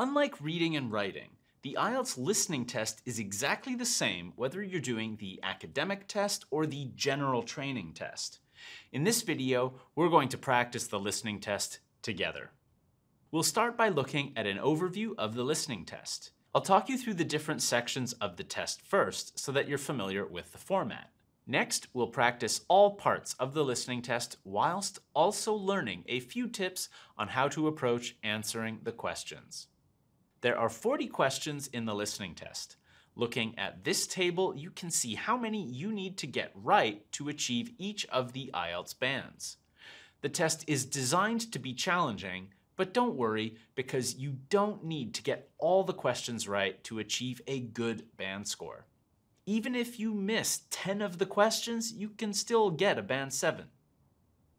Unlike reading and writing, the IELTS listening test is exactly the same whether you're doing the academic test or the general training test. In this video, we're going to practice the listening test together. We'll start by looking at an overview of the listening test. I'll talk you through the different sections of the test first so that you're familiar with the format. Next, we'll practice all parts of the listening test whilst also learning a few tips on how to approach answering the questions. There are 40 questions in the listening test. Looking at this table, you can see how many you need to get right to achieve each of the IELTS bands. The test is designed to be challenging, but don't worry because you don't need to get all the questions right to achieve a good band score. Even if you miss 10 of the questions, you can still get a band 7.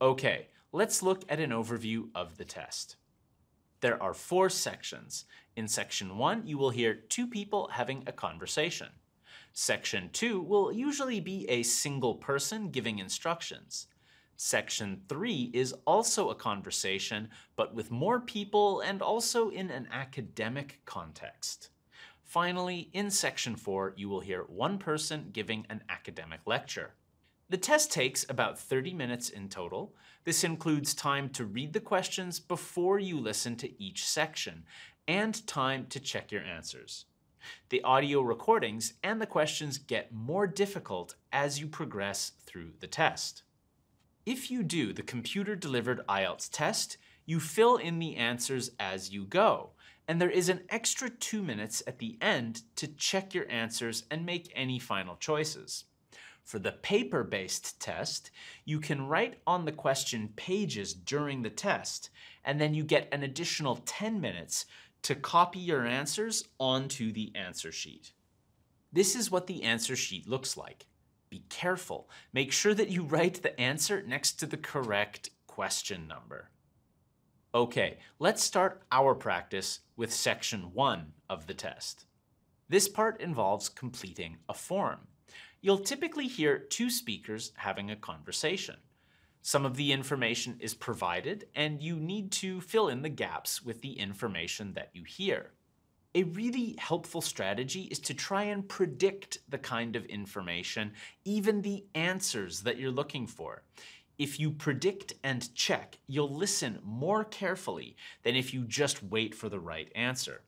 Okay, let's look at an overview of the test. There are four sections. In section one, you will hear two people having a conversation. Section two will usually be a single person giving instructions. Section 3 is also a conversation, but with more people and also in an academic context. Finally, in Section 4, you will hear one person giving an academic lecture. The test takes about 30 minutes in total. This includes time to read the questions before you listen to each section, and time to check your answers. The audio recordings and the questions get more difficult as you progress through the test. If you do the computer-delivered IELTS test, you fill in the answers as you go, and there is an extra two minutes at the end to check your answers and make any final choices. For the paper-based test, you can write on the question pages during the test, and then you get an additional 10 minutes to copy your answers onto the answer sheet. This is what the answer sheet looks like. Be careful. Make sure that you write the answer next to the correct question number. Okay, let's start our practice with section one of the test. This part involves completing a form you'll typically hear two speakers having a conversation. Some of the information is provided, and you need to fill in the gaps with the information that you hear. A really helpful strategy is to try and predict the kind of information, even the answers that you're looking for. If you predict and check, you'll listen more carefully than if you just wait for the right answer.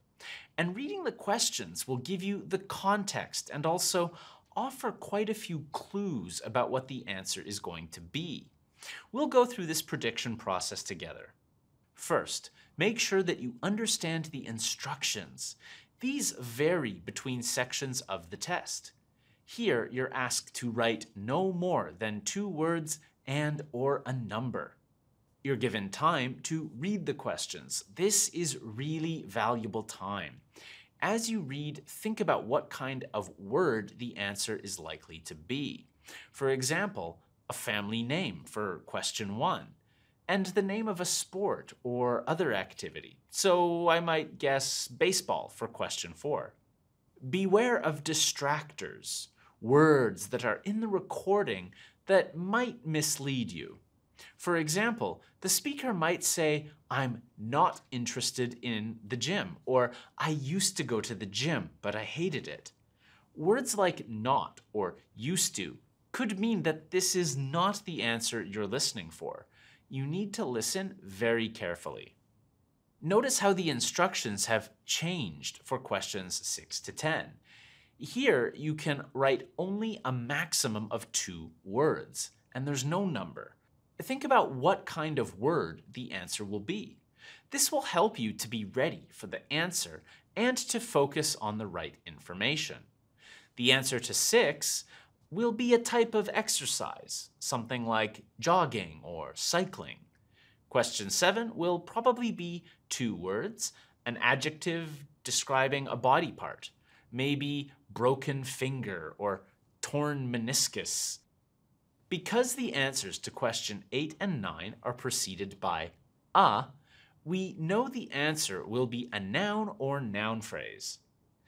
And reading the questions will give you the context and also offer quite a few clues about what the answer is going to be. We'll go through this prediction process together. First, make sure that you understand the instructions. These vary between sections of the test. Here, you're asked to write no more than two words and or a number. You're given time to read the questions. This is really valuable time. As you read, think about what kind of word the answer is likely to be. For example, a family name for question one, and the name of a sport or other activity. So I might guess baseball for question four. Beware of distractors, words that are in the recording that might mislead you. For example, the speaker might say, I'm not interested in the gym, or I used to go to the gym, but I hated it. Words like not or used to could mean that this is not the answer you're listening for. You need to listen very carefully. Notice how the instructions have changed for questions 6 to 10. Here, you can write only a maximum of two words, and there's no number. Think about what kind of word the answer will be. This will help you to be ready for the answer and to focus on the right information. The answer to 6 will be a type of exercise, something like jogging or cycling. Question 7 will probably be two words, an adjective describing a body part, maybe broken finger or torn meniscus, because the answers to question 8 and 9 are preceded by a, we know the answer will be a noun or noun phrase.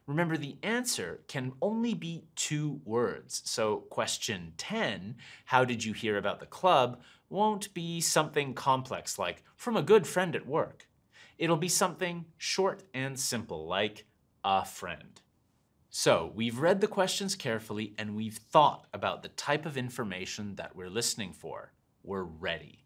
Remember, the answer can only be two words. So question 10, how did you hear about the club, won't be something complex like from a good friend at work. It'll be something short and simple, like a friend. So we've read the questions carefully and we've thought about the type of information that we're listening for. We're ready.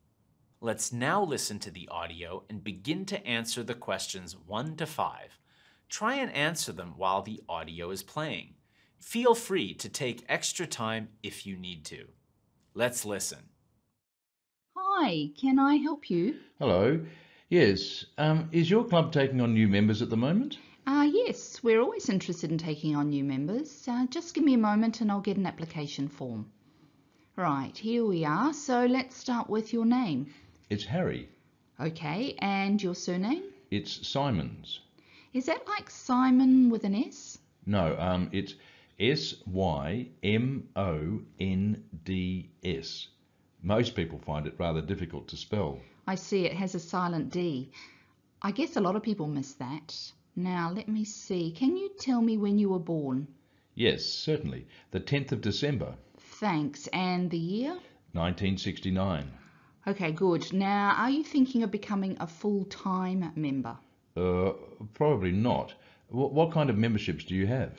Let's now listen to the audio and begin to answer the questions 1 to 5. Try and answer them while the audio is playing. Feel free to take extra time if you need to. Let's listen. Hi, can I help you? Hello. Yes. Um, is your club taking on new members at the moment? Uh, yes, we're always interested in taking on new members. Uh, just give me a moment and I'll get an application form. Right, here we are. So let's start with your name. It's Harry. Okay, and your surname? It's Symonds. Is that like Simon with an S? No, um, it's S Y M O N D S. Most people find it rather difficult to spell. I see it has a silent D. I guess a lot of people miss that. Now, let me see. Can you tell me when you were born? Yes, certainly. The 10th of December, Thanks. And the year? 1969. Okay, good. Now, are you thinking of becoming a full-time member? Uh, probably not. What, what kind of memberships do you have?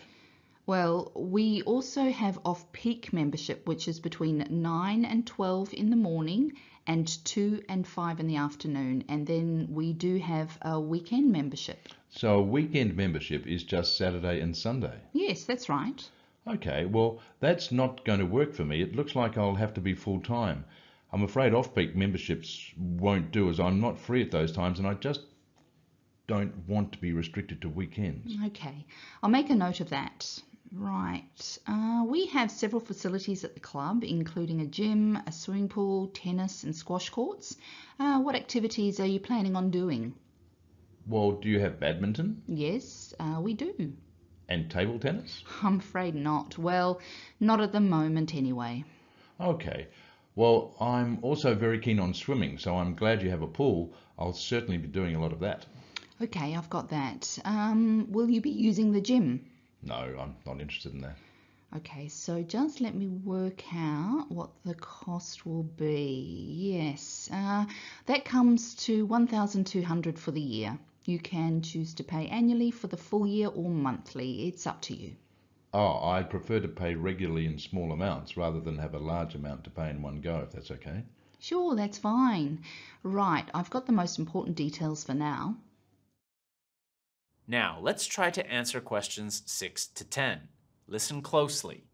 Well, we also have off-peak membership, which is between 9 and 12 in the morning and 2 and 5 in the afternoon. And then we do have a weekend membership. So a weekend membership is just Saturday and Sunday. Yes, that's right. Okay, well, that's not going to work for me. It looks like I'll have to be full time. I'm afraid off peak memberships won't do as I'm not free at those times and I just don't want to be restricted to weekends. Okay, I'll make a note of that. Right, uh, we have several facilities at the club, including a gym, a swimming pool, tennis, and squash courts. Uh, what activities are you planning on doing? Well, do you have badminton Yes, uh, we do. and table tennis? I'm afraid not. Well, not at the moment anyway. Okay. Well, I'm also very keen on swimming, so I'm glad you have a pool. I'll certainly be doing a lot of that. Okay, I've got that. Um, will you be using the gym? No, I'm not interested in that. Okay, so just let me work out what the cost will be. Yes, uh, that comes to 1,200 for the year. You can choose to pay annually for the full year or monthly. It's up to you. Oh, I prefer to pay regularly in small amounts rather than have a large amount to pay in one go, if that's okay. Sure, that's fine. Right, I've got the most important details for now. Now, let's try to answer questions 6 to 10. Listen closely.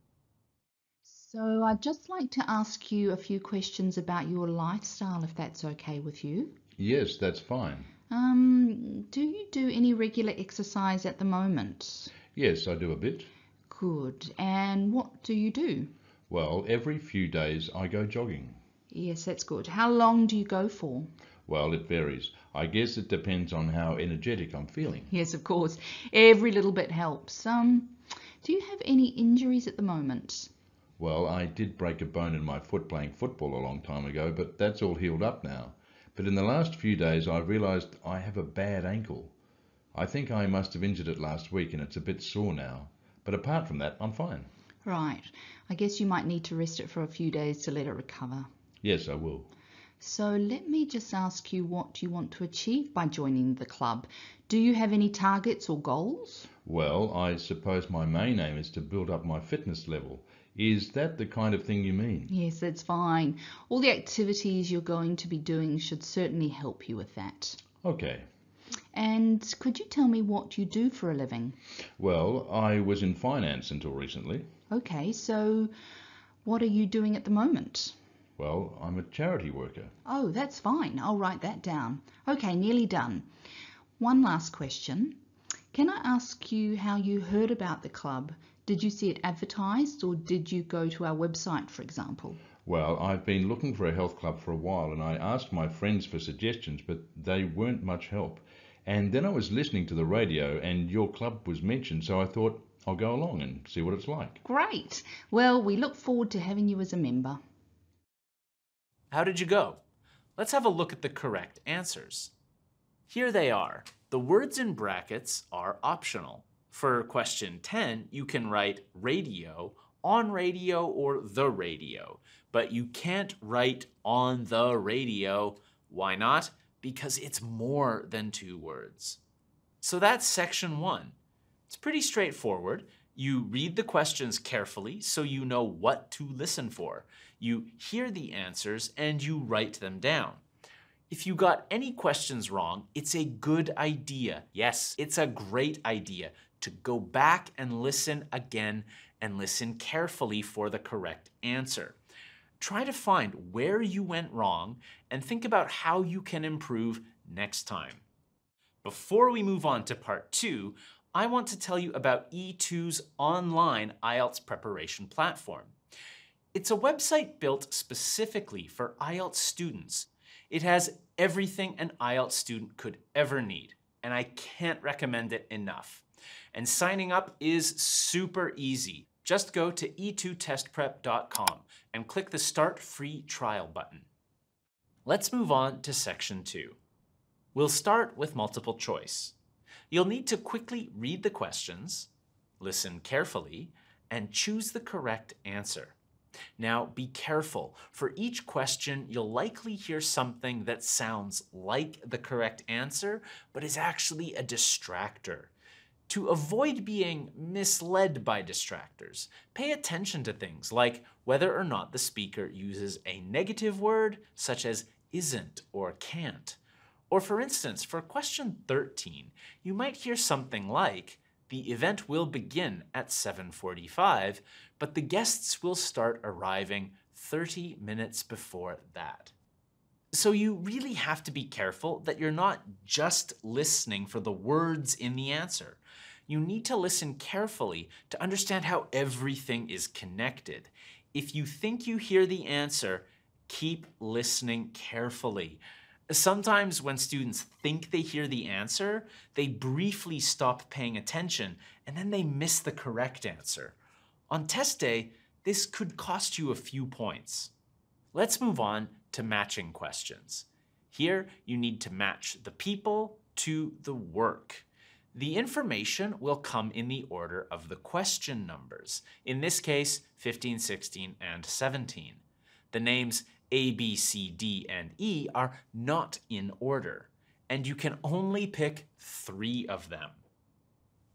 So, I'd just like to ask you a few questions about your lifestyle, if that's okay with you. Yes, that's fine. Um, do you do any regular exercise at the moment? Yes, I do a bit. Good. And what do you do? Well, every few days I go jogging. Yes, that's good. How long do you go for? Well, it varies. I guess it depends on how energetic I'm feeling. Yes, of course. Every little bit helps. Um, do you have any injuries at the moment? Well, I did break a bone in my foot playing football a long time ago, but that's all healed up now. But in the last few days, I've realised I have a bad ankle. I think I must have injured it last week and it's a bit sore now. But apart from that, I'm fine. Right. I guess you might need to rest it for a few days to let it recover. Yes, I will. So let me just ask you what you want to achieve by joining the club. Do you have any targets or goals? Well, I suppose my main aim is to build up my fitness level. Is that the kind of thing you mean? Yes, that's fine. All the activities you're going to be doing should certainly help you with that. Okay. And could you tell me what you do for a living? Well, I was in finance until recently. Okay, so what are you doing at the moment? Well, I'm a charity worker. Oh, that's fine. I'll write that down. Okay, nearly done. One last question. Can I ask you how you heard about the club? Did you see it advertised or did you go to our website, for example? Well, I've been looking for a health club for a while and I asked my friends for suggestions, but they weren't much help. And then I was listening to the radio and your club was mentioned, so I thought I'll go along and see what it's like. Great. Well, we look forward to having you as a member. How did you go? Let's have a look at the correct answers. Here they are. The words in brackets are optional. For question 10, you can write radio, on radio, or the radio, but you can't write on the radio. Why not? because it's more than two words. So that's section one. It's pretty straightforward. You read the questions carefully so you know what to listen for. You hear the answers and you write them down. If you got any questions wrong, it's a good idea. Yes, it's a great idea to go back and listen again and listen carefully for the correct answer. Try to find where you went wrong and think about how you can improve next time. Before we move on to part two, I want to tell you about E2's online IELTS preparation platform. It's a website built specifically for IELTS students. It has everything an IELTS student could ever need, and I can't recommend it enough. And signing up is super easy. Just go to e2testprep.com and click the Start Free Trial button. Let's move on to section two. We'll start with multiple choice. You'll need to quickly read the questions, listen carefully, and choose the correct answer. Now be careful. For each question, you'll likely hear something that sounds like the correct answer, but is actually a distractor. To avoid being misled by distractors, pay attention to things like whether or not the speaker uses a negative word, such as isn't or can't. Or for instance, for question 13, you might hear something like, the event will begin at 7.45, but the guests will start arriving 30 minutes before that. So you really have to be careful that you're not just listening for the words in the answer. You need to listen carefully to understand how everything is connected. If you think you hear the answer, keep listening carefully. Sometimes when students think they hear the answer, they briefly stop paying attention and then they miss the correct answer. On test day, this could cost you a few points. Let's move on to matching questions. Here, you need to match the people to the work. The information will come in the order of the question numbers, in this case 15, 16, and 17. The names a, B, C, D, and E are not in order, and you can only pick three of them.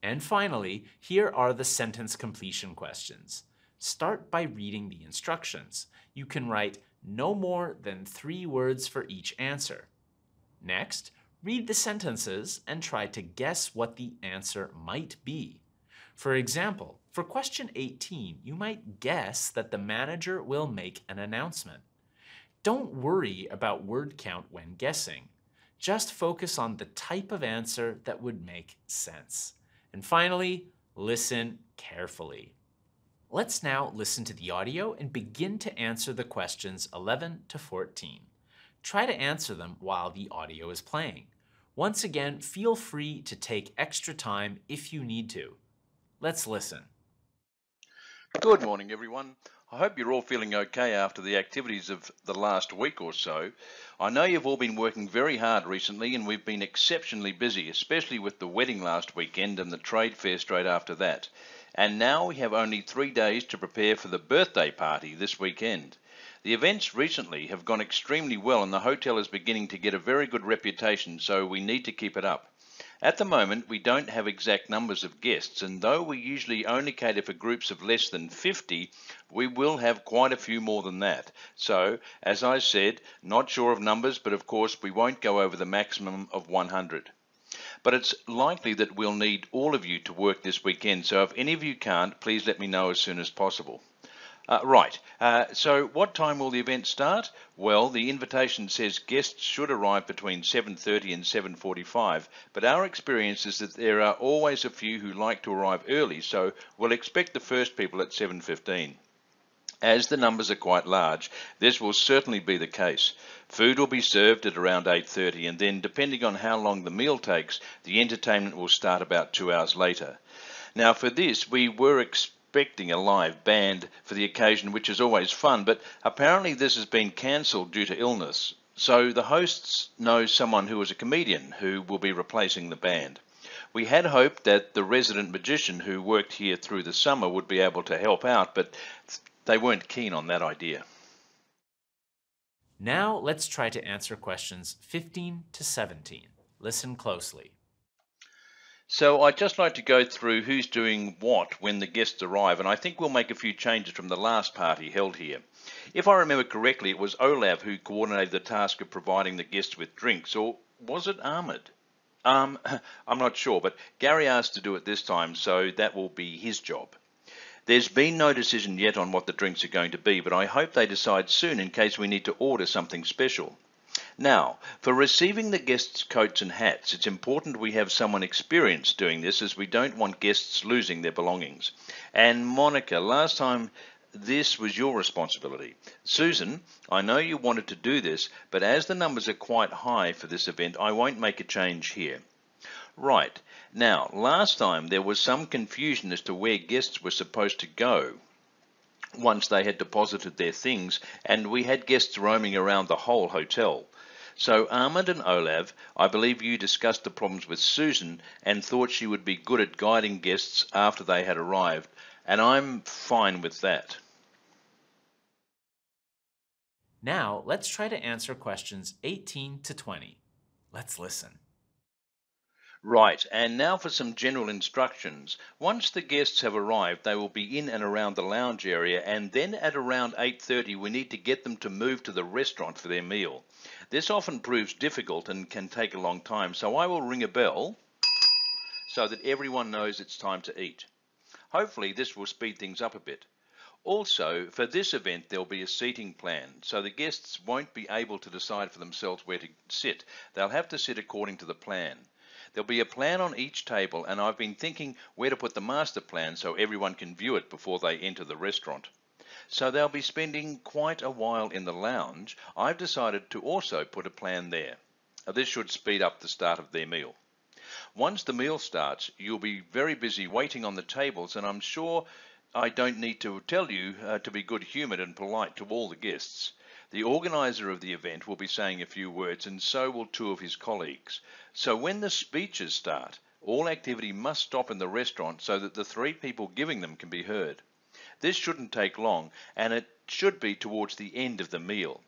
And finally, here are the sentence completion questions. Start by reading the instructions. You can write no more than three words for each answer. Next, read the sentences and try to guess what the answer might be. For example, for question 18, you might guess that the manager will make an announcement. Don't worry about word count when guessing. Just focus on the type of answer that would make sense. And finally, listen carefully. Let's now listen to the audio and begin to answer the questions 11 to 14. Try to answer them while the audio is playing. Once again, feel free to take extra time if you need to. Let's listen. Good morning, everyone. I hope you're all feeling okay after the activities of the last week or so. I know you've all been working very hard recently and we've been exceptionally busy, especially with the wedding last weekend and the trade fair straight after that. And now we have only three days to prepare for the birthday party this weekend. The events recently have gone extremely well and the hotel is beginning to get a very good reputation, so we need to keep it up. At the moment, we don't have exact numbers of guests, and though we usually only cater for groups of less than 50, we will have quite a few more than that. So, as I said, not sure of numbers, but of course we won't go over the maximum of 100. But it's likely that we'll need all of you to work this weekend, so if any of you can't, please let me know as soon as possible. Uh, right, uh, so what time will the event start? Well, the invitation says guests should arrive between 7.30 and 7.45, but our experience is that there are always a few who like to arrive early, so we'll expect the first people at 7.15. As the numbers are quite large, this will certainly be the case. Food will be served at around 8.30 and then, depending on how long the meal takes, the entertainment will start about two hours later. Now for this, we were expecting expecting a live band for the occasion, which is always fun, but apparently this has been cancelled due to illness. So the hosts know someone who is a comedian who will be replacing the band. We had hoped that the resident magician who worked here through the summer would be able to help out, but they weren't keen on that idea. Now let's try to answer questions 15 to 17. Listen closely. So I'd just like to go through who's doing what when the guests arrive, and I think we'll make a few changes from the last party held here. If I remember correctly, it was Olav who coordinated the task of providing the guests with drinks, or was it Ahmed? Um, I'm not sure, but Gary asked to do it this time, so that will be his job. There's been no decision yet on what the drinks are going to be, but I hope they decide soon in case we need to order something special. Now, for receiving the guests' coats and hats, it's important we have someone experienced doing this as we don't want guests losing their belongings. And Monica, last time this was your responsibility. Susan, I know you wanted to do this, but as the numbers are quite high for this event, I won't make a change here. Right. Now, last time there was some confusion as to where guests were supposed to go once they had deposited their things, and we had guests roaming around the whole hotel. So Ahmed and Olav, I believe you discussed the problems with Susan and thought she would be good at guiding guests after they had arrived, and I'm fine with that. Now let's try to answer questions 18 to 20. Let's listen. Right, and now for some general instructions. Once the guests have arrived, they will be in and around the lounge area, and then at around 8.30 we need to get them to move to the restaurant for their meal. This often proves difficult and can take a long time, so I will ring a bell so that everyone knows it's time to eat. Hopefully this will speed things up a bit. Also, for this event there'll be a seating plan, so the guests won't be able to decide for themselves where to sit. They'll have to sit according to the plan. There'll be a plan on each table and I've been thinking where to put the master plan so everyone can view it before they enter the restaurant. So they'll be spending quite a while in the lounge. I've decided to also put a plan there. This should speed up the start of their meal. Once the meal starts, you'll be very busy waiting on the tables and I'm sure I don't need to tell you uh, to be good humoured and polite to all the guests. The organiser of the event will be saying a few words and so will two of his colleagues. So when the speeches start, all activity must stop in the restaurant so that the three people giving them can be heard. This shouldn't take long and it should be towards the end of the meal.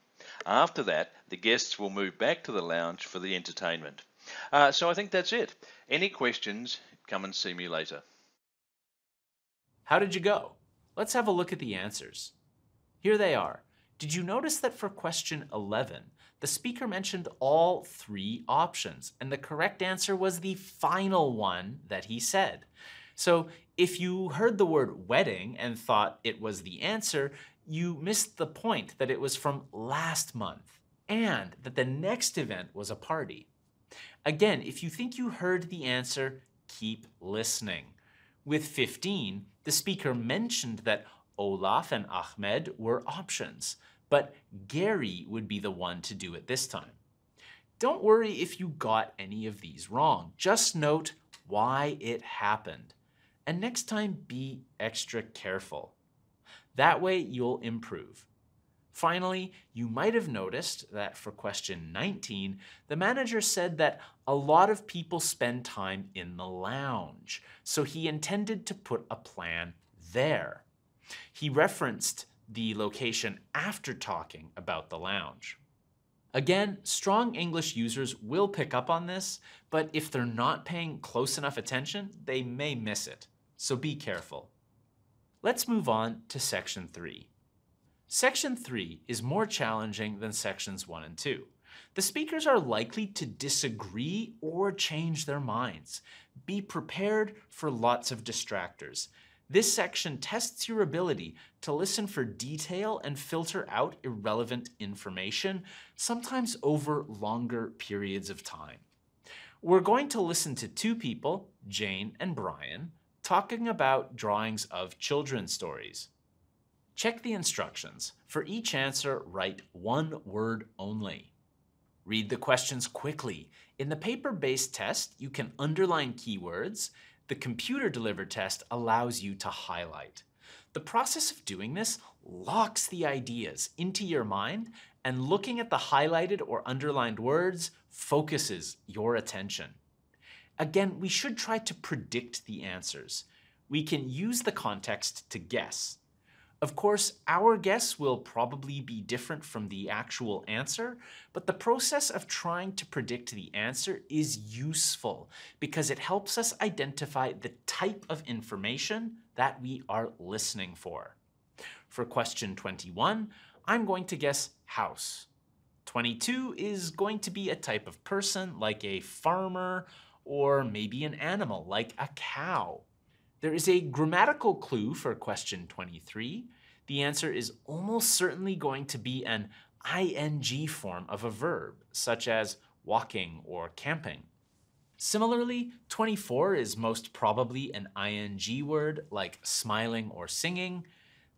After that, the guests will move back to the lounge for the entertainment. Uh, so I think that's it. Any questions, come and see me later. How did you go? Let's have a look at the answers. Here they are. Did you notice that for question 11, the speaker mentioned all three options, and the correct answer was the final one that he said. So if you heard the word wedding and thought it was the answer, you missed the point that it was from last month and that the next event was a party. Again, if you think you heard the answer, keep listening. With 15, the speaker mentioned that Olaf and Ahmed were options, but Gary would be the one to do it this time. Don't worry if you got any of these wrong. Just note why it happened. And next time, be extra careful. That way, you'll improve. Finally, you might have noticed that for question 19, the manager said that a lot of people spend time in the lounge, so he intended to put a plan there. He referenced the location after talking about the lounge. Again, strong English users will pick up on this, but if they're not paying close enough attention, they may miss it. So be careful. Let's move on to section 3. Section 3 is more challenging than sections 1 and 2. The speakers are likely to disagree or change their minds. Be prepared for lots of distractors. This section tests your ability to listen for detail and filter out irrelevant information, sometimes over longer periods of time. We're going to listen to two people, Jane and Brian, talking about drawings of children's stories. Check the instructions. For each answer, write one word only. Read the questions quickly. In the paper-based test, you can underline keywords, the computer-delivered test allows you to highlight. The process of doing this locks the ideas into your mind and looking at the highlighted or underlined words focuses your attention. Again, we should try to predict the answers. We can use the context to guess. Of course, our guess will probably be different from the actual answer, but the process of trying to predict the answer is useful because it helps us identify the type of information that we are listening for. For question 21, I'm going to guess house. 22 is going to be a type of person like a farmer or maybe an animal like a cow. There is a grammatical clue for question 23. The answer is almost certainly going to be an ing form of a verb, such as walking or camping. Similarly, 24 is most probably an ing word like smiling or singing.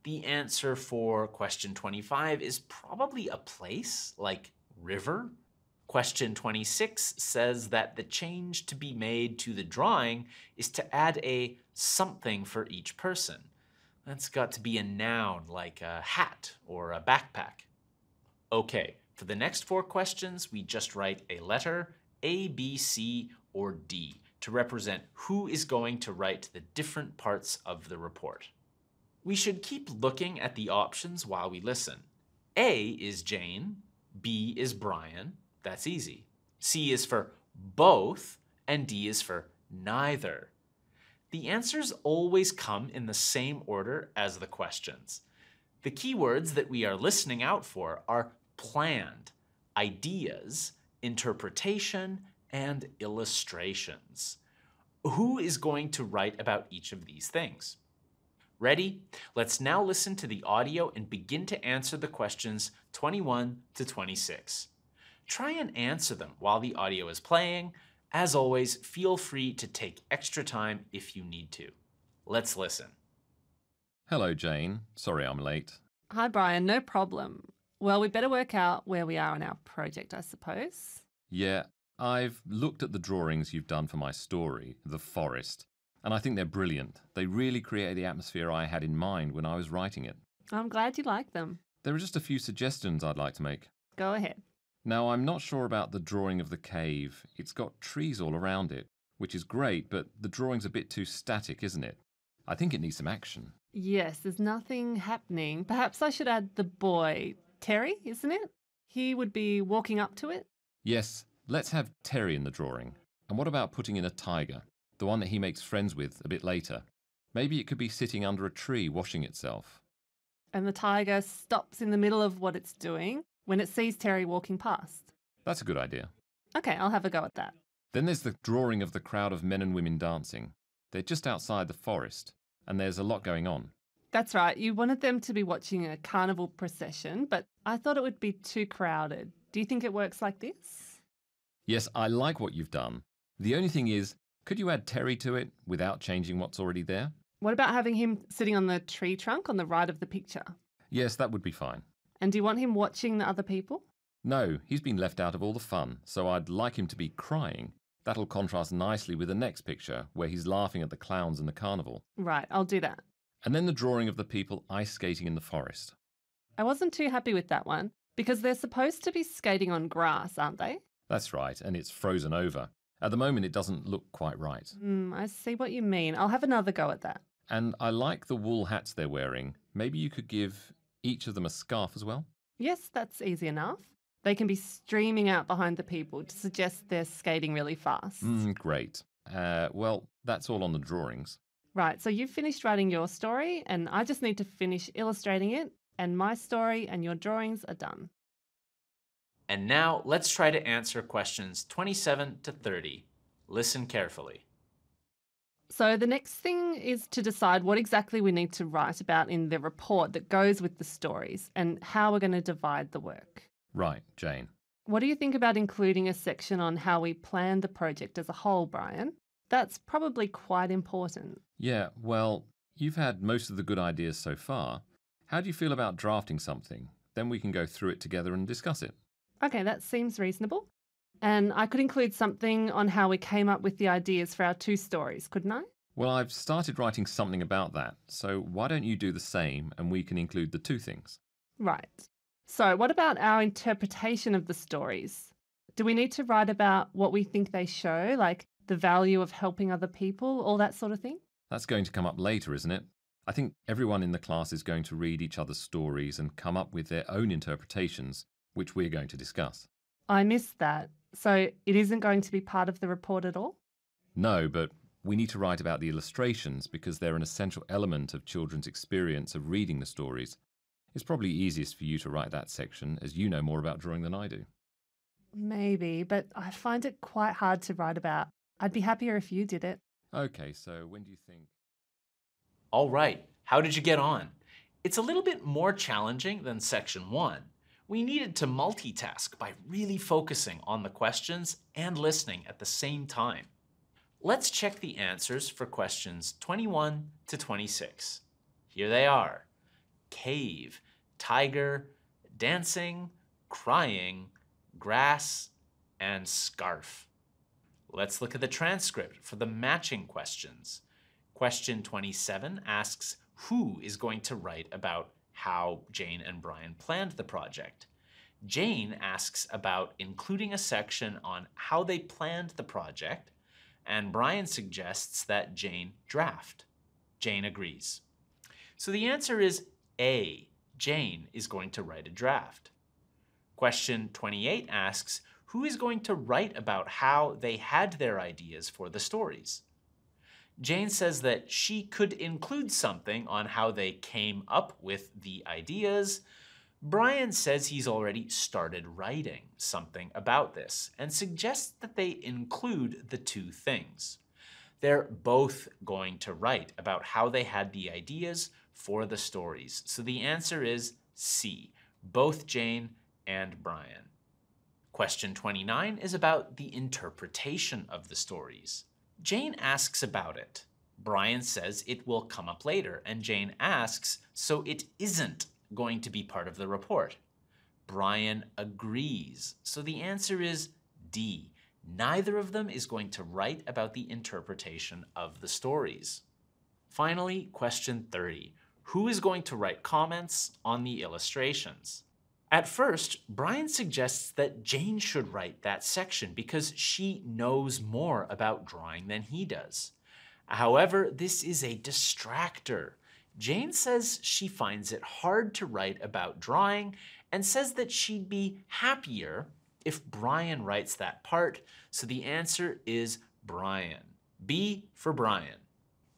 The answer for question 25 is probably a place like river. Question 26 says that the change to be made to the drawing is to add a something for each person. That's got to be a noun like a hat or a backpack. Okay, for the next four questions, we just write a letter, A, B, C, or D, to represent who is going to write the different parts of the report. We should keep looking at the options while we listen. A is Jane, B is Brian, that's easy. C is for both, and D is for neither. The answers always come in the same order as the questions. The keywords that we are listening out for are planned, ideas, interpretation, and illustrations. Who is going to write about each of these things? Ready? Let's now listen to the audio and begin to answer the questions 21 to 26. Try and answer them while the audio is playing. As always, feel free to take extra time if you need to. Let's listen. Hello, Jane. Sorry I'm late. Hi, Brian. No problem. Well, we better work out where we are on our project, I suppose. Yeah, I've looked at the drawings you've done for my story, The Forest, and I think they're brilliant. They really create the atmosphere I had in mind when I was writing it. I'm glad you like them. There are just a few suggestions I'd like to make. Go ahead. Now, I'm not sure about the drawing of the cave. It's got trees all around it, which is great, but the drawing's a bit too static, isn't it? I think it needs some action. Yes, there's nothing happening. Perhaps I should add the boy, Terry, isn't it? He would be walking up to it. Yes, let's have Terry in the drawing. And what about putting in a tiger, the one that he makes friends with a bit later? Maybe it could be sitting under a tree washing itself. And the tiger stops in the middle of what it's doing when it sees Terry walking past. That's a good idea. Okay, I'll have a go at that. Then there's the drawing of the crowd of men and women dancing. They're just outside the forest, and there's a lot going on. That's right. You wanted them to be watching a carnival procession, but I thought it would be too crowded. Do you think it works like this? Yes, I like what you've done. The only thing is, could you add Terry to it without changing what's already there? What about having him sitting on the tree trunk on the right of the picture? Yes, that would be fine. And do you want him watching the other people? No, he's been left out of all the fun, so I'd like him to be crying. That'll contrast nicely with the next picture, where he's laughing at the clowns in the carnival. Right, I'll do that. And then the drawing of the people ice skating in the forest. I wasn't too happy with that one because they're supposed to be skating on grass, aren't they? That's right, and it's frozen over. At the moment, it doesn't look quite right. Hmm, I see what you mean. I'll have another go at that. And I like the wool hats they're wearing. Maybe you could give each of them a scarf as well? Yes, that's easy enough. They can be streaming out behind the people to suggest they're skating really fast. Mm, great. Uh, well, that's all on the drawings. Right, so you've finished writing your story, and I just need to finish illustrating it, and my story and your drawings are done. And now let's try to answer questions 27 to 30. Listen carefully. So the next thing is to decide what exactly we need to write about in the report that goes with the stories and how we're going to divide the work. Right, Jane. What do you think about including a section on how we planned the project as a whole, Brian? That's probably quite important. Yeah, well, you've had most of the good ideas so far. How do you feel about drafting something? Then we can go through it together and discuss it. Okay, that seems reasonable. And I could include something on how we came up with the ideas for our two stories, couldn't I? Well, I've started writing something about that, so why don't you do the same and we can include the two things? Right. So, what about our interpretation of the stories? Do we need to write about what we think they show, like the value of helping other people, all that sort of thing? That's going to come up later, isn't it? I think everyone in the class is going to read each other's stories and come up with their own interpretations, which we're going to discuss. I missed that. So it isn't going to be part of the report at all? No, but we need to write about the illustrations because they're an essential element of children's experience of reading the stories. It's probably easiest for you to write that section as you know more about drawing than I do. Maybe, but I find it quite hard to write about. I'd be happier if you did it. Okay, so when do you think? All right, how did you get on? It's a little bit more challenging than section one. We needed to multitask by really focusing on the questions and listening at the same time. Let's check the answers for questions 21 to 26. Here they are. Cave, tiger, dancing, crying, grass, and scarf. Let's look at the transcript for the matching questions. Question 27 asks who is going to write about how Jane and Brian planned the project. Jane asks about including a section on how they planned the project, and Brian suggests that Jane draft. Jane agrees. So the answer is A. Jane is going to write a draft. Question 28 asks who is going to write about how they had their ideas for the stories? Jane says that she could include something on how they came up with the ideas. Brian says he's already started writing something about this and suggests that they include the two things. They're both going to write about how they had the ideas for the stories. So the answer is C, both Jane and Brian. Question 29 is about the interpretation of the stories. Jane asks about it. Brian says it will come up later, and Jane asks, so it isn't going to be part of the report. Brian agrees, so the answer is D. Neither of them is going to write about the interpretation of the stories. Finally, question 30. Who is going to write comments on the illustrations? At first, Brian suggests that Jane should write that section because she knows more about drawing than he does. However, this is a distractor. Jane says she finds it hard to write about drawing and says that she'd be happier if Brian writes that part, so the answer is Brian. B for Brian.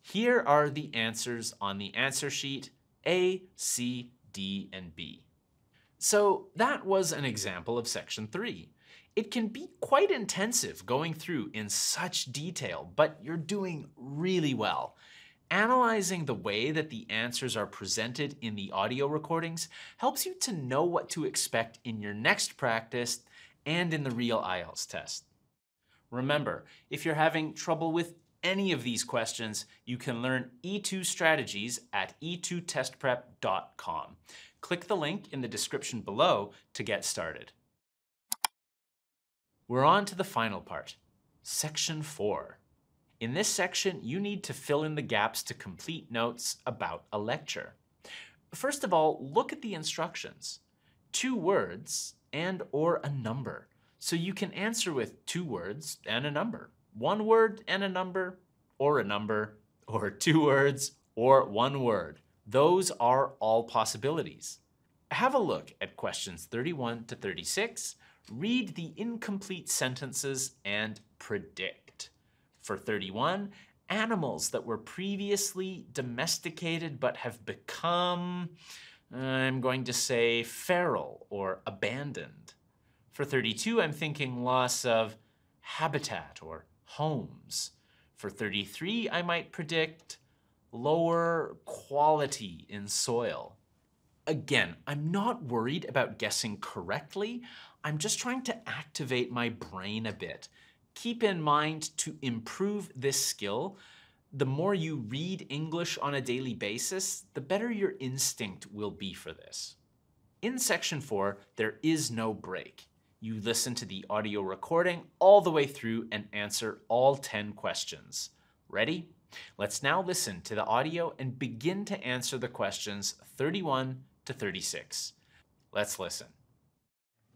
Here are the answers on the answer sheet A, C, D, and B. So that was an example of section three. It can be quite intensive going through in such detail, but you're doing really well. Analyzing the way that the answers are presented in the audio recordings helps you to know what to expect in your next practice and in the real IELTS test. Remember, if you're having trouble with any of these questions, you can learn E2 strategies at e2testprep.com. Click the link in the description below to get started. We're on to the final part, section four. In this section, you need to fill in the gaps to complete notes about a lecture. First of all, look at the instructions. Two words and or a number. So you can answer with two words and a number, one word and a number, or a number, or two words, or one word. Those are all possibilities. Have a look at questions 31 to 36, read the incomplete sentences, and predict. For 31, animals that were previously domesticated but have become, I'm going to say, feral or abandoned. For 32, I'm thinking loss of habitat or homes. For 33, I might predict lower quality in soil. Again, I'm not worried about guessing correctly. I'm just trying to activate my brain a bit. Keep in mind to improve this skill, the more you read English on a daily basis, the better your instinct will be for this. In section four, there is no break. You listen to the audio recording all the way through and answer all 10 questions. Ready? Let's now listen to the audio and begin to answer the questions 31 to 36. Let's listen.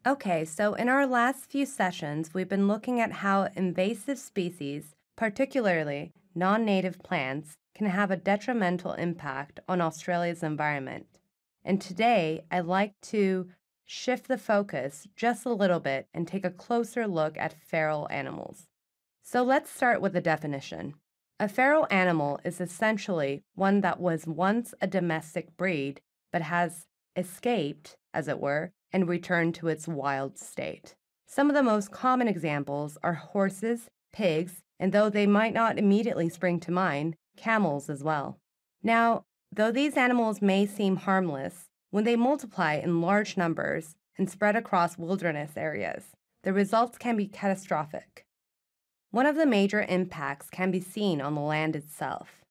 Okay, so in our last few sessions, we've been looking at how invasive species, particularly non native plants can have a detrimental impact on Australia's environment. And today, I'd like to shift the focus just a little bit and take a closer look at feral animals. So let's start with the definition. A feral animal is essentially one that was once a domestic breed but has escaped, as it were, and returned to its wild state. Some of the most common examples are horses, pigs, and though they might not immediately spring to mind, camels as well. Now, though these animals may seem harmless, when they multiply in large numbers and spread across wilderness areas, the results can be catastrophic. One of the major impacts can be seen on the land itself.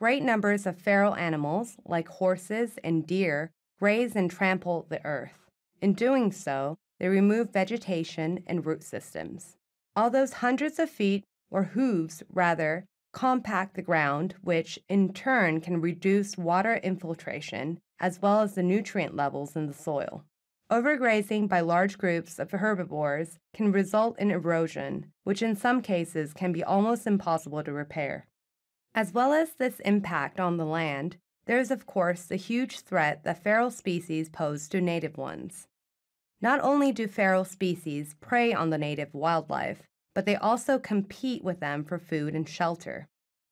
Great numbers of feral animals, like horses and deer, graze and trample the earth. In doing so, they remove vegetation and root systems. All those hundreds of feet, or hooves rather, compact the ground, which in turn can reduce water infiltration as well as the nutrient levels in the soil. Overgrazing by large groups of herbivores can result in erosion, which in some cases can be almost impossible to repair. As well as this impact on the land, there is, of course, the huge threat that feral species pose to native ones. Not only do feral species prey on the native wildlife, but they also compete with them for food and shelter,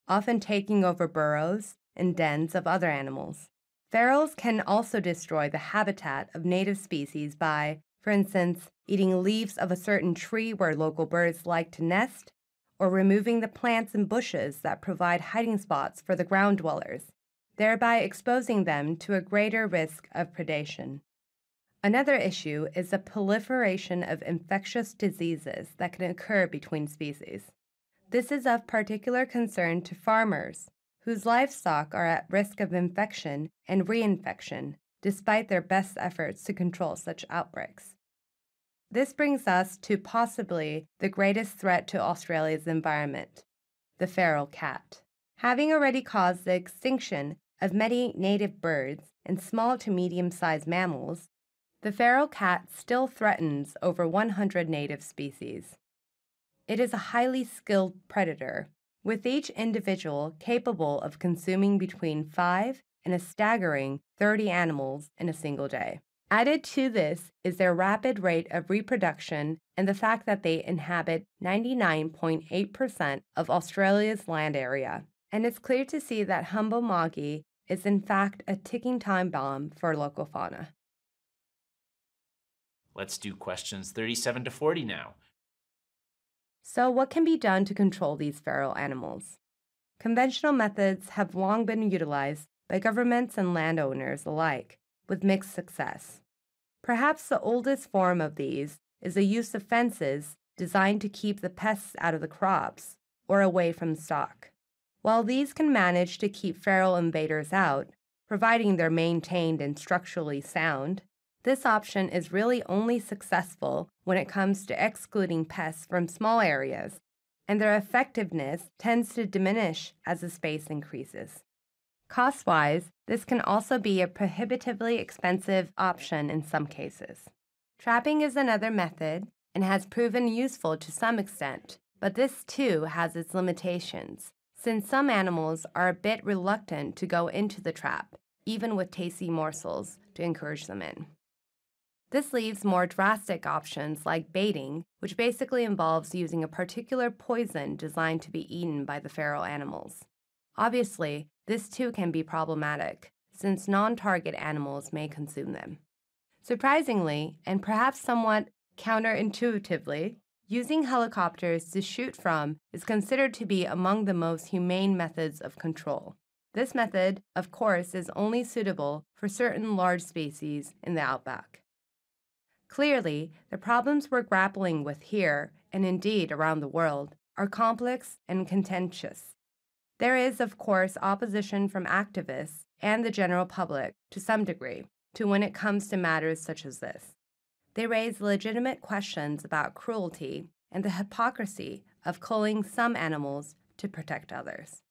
often taking over burrows and dens of other animals. Ferals can also destroy the habitat of native species by, for instance, eating leaves of a certain tree where local birds like to nest, or removing the plants and bushes that provide hiding spots for the ground dwellers, thereby exposing them to a greater risk of predation. Another issue is the proliferation of infectious diseases that can occur between species. This is of particular concern to farmers, whose livestock are at risk of infection and reinfection, despite their best efforts to control such outbreaks. This brings us to possibly the greatest threat to Australia's environment the feral cat. Having already caused the extinction of many native birds and small to medium sized mammals, the feral cat still threatens over 100 native species. It is a highly skilled predator, with each individual capable of consuming between 5 and a staggering 30 animals in a single day. Added to this is their rapid rate of reproduction and the fact that they inhabit 99.8% of Australia's land area. And it's clear to see that humble Mogi is in fact a ticking time bomb for local fauna. Let's do questions 37 to 40 now. So, what can be done to control these feral animals? Conventional methods have long been utilized by governments and landowners alike, with mixed success. Perhaps the oldest form of these is the use of fences designed to keep the pests out of the crops or away from stock. While these can manage to keep feral invaders out, providing they're maintained and structurally sound, this option is really only successful when it comes to excluding pests from small areas, and their effectiveness tends to diminish as the space increases. Cost wise, this can also be a prohibitively expensive option in some cases. Trapping is another method and has proven useful to some extent, but this too has its limitations, since some animals are a bit reluctant to go into the trap, even with tasty morsels to encourage them in. This leaves more drastic options like baiting, which basically involves using a particular poison designed to be eaten by the feral animals. Obviously, this too can be problematic, since non target animals may consume them. Surprisingly, and perhaps somewhat counterintuitively, using helicopters to shoot from is considered to be among the most humane methods of control. This method, of course, is only suitable for certain large species in the outback. Clearly, the problems we're grappling with here, and indeed around the world, are complex and contentious. There is, of course, opposition from activists and the general public, to some degree, to when it comes to matters such as this. They raise legitimate questions about cruelty and the hypocrisy of culling some animals to protect others.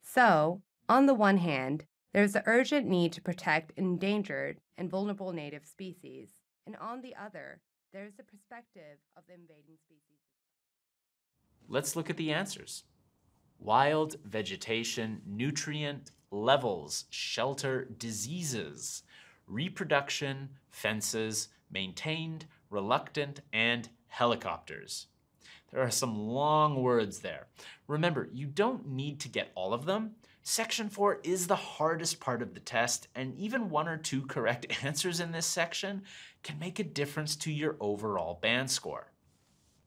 So, on the one hand, there's an urgent need to protect endangered and vulnerable native species and on the other, there's the perspective of the invading species. Let's look at the answers. wild vegetation, nutrient, levels, shelter, diseases, reproduction, fences, maintained, reluctant, and helicopters. There are some long words there. Remember, you don't need to get all of them. Section 4 is the hardest part of the test, and even one or two correct answers in this section can make a difference to your overall band score.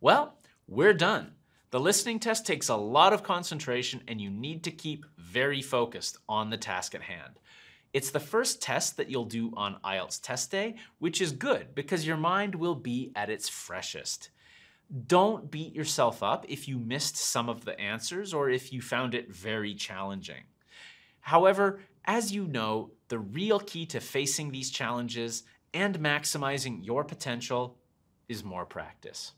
Well, we're done. The listening test takes a lot of concentration and you need to keep very focused on the task at hand. It's the first test that you'll do on IELTS test day, which is good because your mind will be at its freshest. Don't beat yourself up if you missed some of the answers or if you found it very challenging. However, as you know, the real key to facing these challenges and maximizing your potential is more practice.